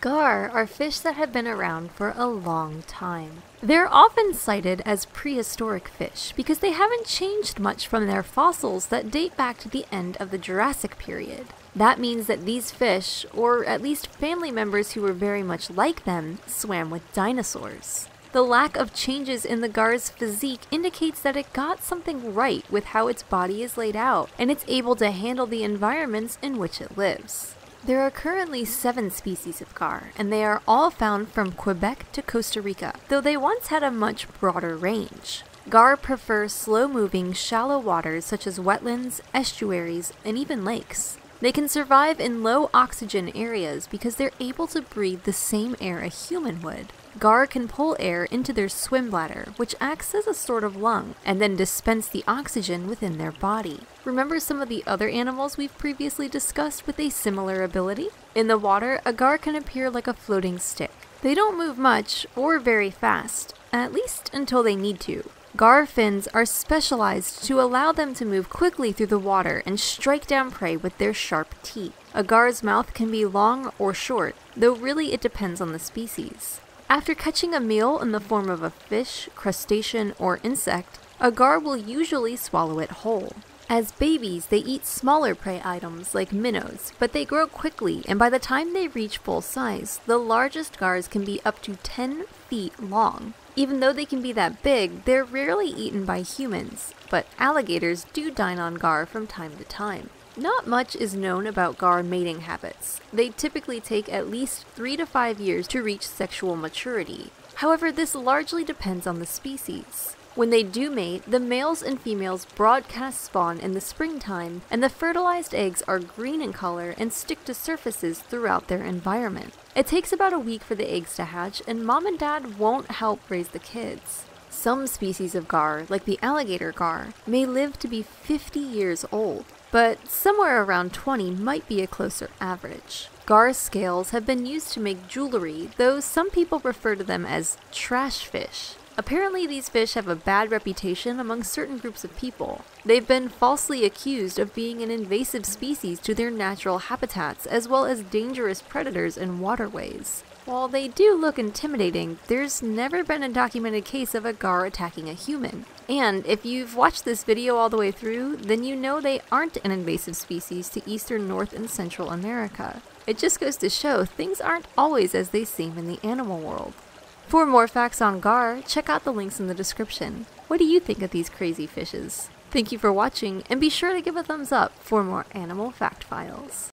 Gar are fish that have been around for a long time. They're often cited as prehistoric fish because they haven't changed much from their fossils that date back to the end of the Jurassic period. That means that these fish, or at least family members who were very much like them, swam with dinosaurs. The lack of changes in the gar's physique indicates that it got something right with how its body is laid out, and it's able to handle the environments in which it lives. There are currently seven species of gar, and they are all found from Quebec to Costa Rica, though they once had a much broader range. Gar prefer slow moving, shallow waters such as wetlands, estuaries, and even lakes. They can survive in low oxygen areas because they're able to breathe the same air a human would. Gar can pull air into their swim bladder, which acts as a sort of lung, and then dispense the oxygen within their body. Remember some of the other animals we've previously discussed with a similar ability? In the water, a gar can appear like a floating stick. They don't move much or very fast, at least until they need to. Gar fins are specialized to allow them to move quickly through the water and strike down prey with their sharp teeth. A gar's mouth can be long or short, though really it depends on the species. After catching a meal in the form of a fish, crustacean, or insect, a gar will usually swallow it whole. As babies, they eat smaller prey items like minnows, but they grow quickly, and by the time they reach full size, the largest gars can be up to 10 feet long. Even though they can be that big, they're rarely eaten by humans, but alligators do dine on gar from time to time. Not much is known about gar mating habits. They typically take at least 3 to 5 years to reach sexual maturity. However, this largely depends on the species. When they do mate, the males and females broadcast spawn in the springtime, and the fertilized eggs are green in color and stick to surfaces throughout their environment. It takes about a week for the eggs to hatch, and mom and dad won't help raise the kids. Some species of gar, like the alligator gar, may live to be 50 years old, but somewhere around 20 might be a closer average. Gar scales have been used to make jewelry, though some people refer to them as trash fish. Apparently, these fish have a bad reputation among certain groups of people. They've been falsely accused of being an invasive species to their natural habitats, as well as dangerous predators in waterways. While they do look intimidating, there's never been a documented case of a gar attacking a human. And if you've watched this video all the way through, then you know they aren't an invasive species to eastern North and Central America. It just goes to show things aren't always as they seem in the animal world. For more facts on GAR, check out the links in the description. What do you think of these crazy fishes? Thank you for watching, and be sure to give a thumbs up for more animal fact files.